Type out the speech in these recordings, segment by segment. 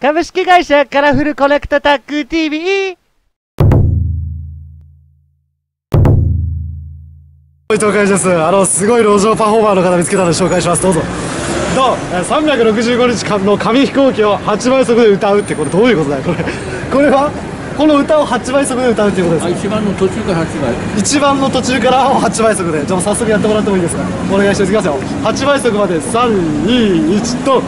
株式会社カラフルコネクトタック TV 伊藤会ですあのすごい路上パフォーマーの方見つけたので紹介しますどうぞどうえー365日間の紙飛行機を8倍速で歌うってこれどういうことだよこれ。これはこの歌を8倍速で歌うっていうことです一番の途中から8倍一番の途中からを8倍速で。じゃあ早速やってもらってもいいですか？お願いします。いきますよ。8倍速まで321と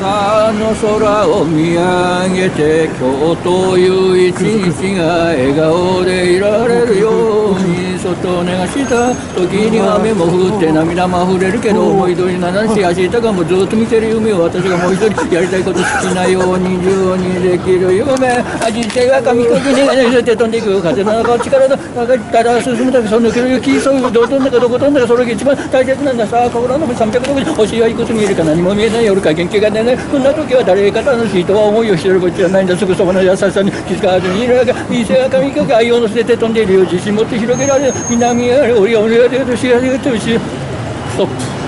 朝の空を見上げて今日という一日が笑顔でいられるように。そっと願した時には雨も降って涙も溢れるけど思い通りにならんし明日がもずっと見てる夢を私がもう一人やりたいこと好きなように自由にできる夢人生は紙飛行機にって飛んでいく風の中力の中ただ進むだけその抜ける雪そういうどう飛んだかどこ飛んだかそれが一番大切なんださあ心の360星はいくつ見えるか何も見えない夜か元気が出ないそんな時は誰か楽しいとは思いをしてるこっちじゃないんだす。ぐそばの優しさに気づかずにいるわけいいせや紙飛行機愛を乗せて飛んでいるよ自信持って広げられる南へあれ俺が俺が出るしが出るしストップ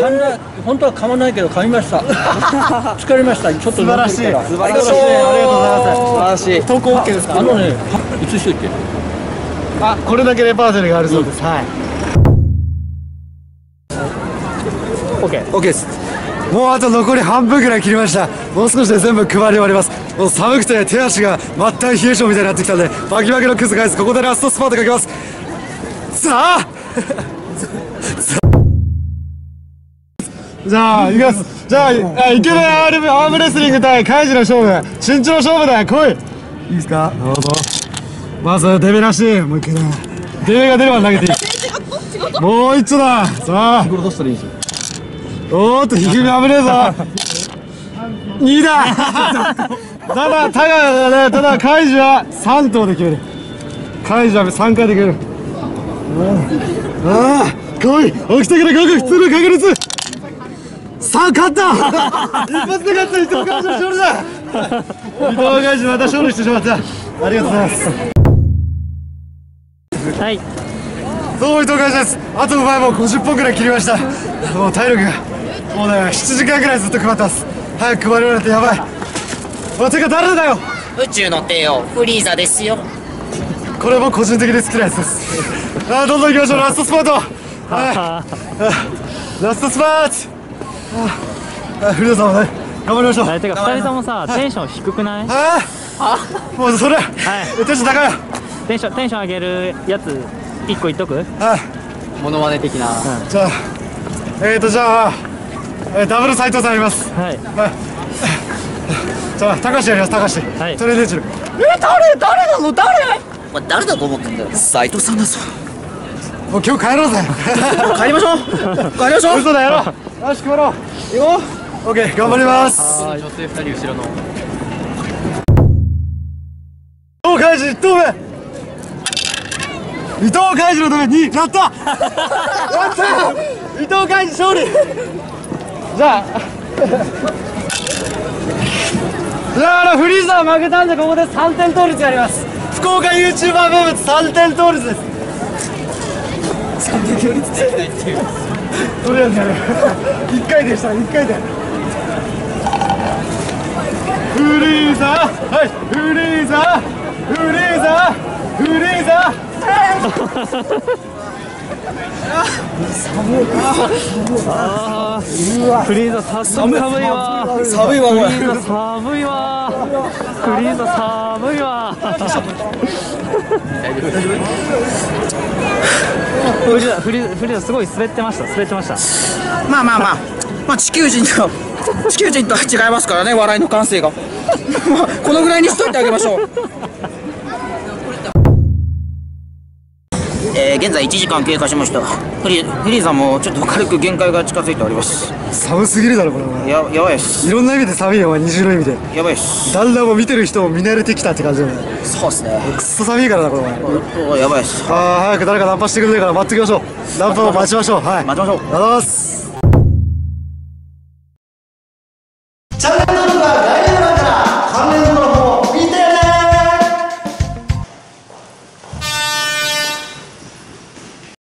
噛ん。だ本当は噛まないけど噛みました。疲れました。ちょっと素晴らしい素晴らしい。ありがとうございます。素晴らしい。投稿 OK です。かあのね映しといて。あこれだけレパートリーがあるそうです、はい。OK です。もうあと残り半分ぐらい切りました。もう少しで全部配り終わります。もう寒くて手足が全く冷え性みたいになってきたのでバキバキのクズ返すここでラストスパートかけますさあじゃあいきます。じゃああイケメンアームアームレスリング対カイジの勝負身長勝負だ。来いいいですか？どうぞ。まずデベなしもう一回だデベが出れば投げていいもう一丁だ。さあ。おーっと低め危ねえぞ2だ。ただタガだねただカイジは3投で決める。カイジは3回で決めるああ来い。起きてくれごく普通の確率。さあ勝った。一発で勝った伊藤会長勝利だ伊藤会長また勝利してしまった。ありがとうございます。はい。どうも伊藤会長です。あとの前もう50本ぐらい切りました。もう体力がもうね7時間ぐらいずっと配ってます。早く配り終われてやばい。おてか誰だよ。宇宙の帝王フリーザですよこれも個人的に好きなやつです。あーどんどん行きましょう。ラストスパート。はい。あ ラストスパート。ああ古田さんもね頑張りましょう。てか2人ともさテンション低くない？ああ。もうそれ、い。えテンション高い。よテンションテンション上げるやつ1個言っとく？はいモノマネ的な。じゃあえーとじゃあ、えーダブル斉藤さんやります。はい。はい。じゃあ高橋やります高橋、はい。トレーネーチルお前誰だと思ってんだよ。斎藤さんだぞ。もう今日帰ろうぜ。帰りましょう。帰りましょう。嘘だやろうよし配ろう。行こう。オッケー頑張ります。女性2人後ろの。伊藤海二1投目。伊藤海二のためにやった。やった。伊藤海二勝利。じゃあ。じゃああのフリーザは負けたんでここで3点倒立やります福岡 YouTuber 名物3点倒立です。3点倒立絶対っていうとりあえずやる？1回でした1回で。フリーザー。はいフリーザー。フリーザー。フリーザ フリーザ早速寒いわ。寒いわ。フリーザ寒いわ。フリーザ寒いわ。フリーザフリーザフリーザすごい滑ってました滑ってましたまあまあまあまあ地球人と地球人とは違いますからね笑いの感性がこのぐらいにしといてあげましょうー、現在1時間経過しました。フリフリーザもちょっと軽く限界が近づいております。寒すぎるだろこれは。ややばいしいろんな意味で寒いよお前二重の意味で。やばいしす。だんだんも見てる人も見慣れてきたって感じだよね。そうっすね。くっそ寒いからなこれはやばいしああ早く誰かナンパしてくれないから待ってきましょう。ナンパを待ちましょう。はい。待ちましょう。ありがとうございます。チャンネル登録は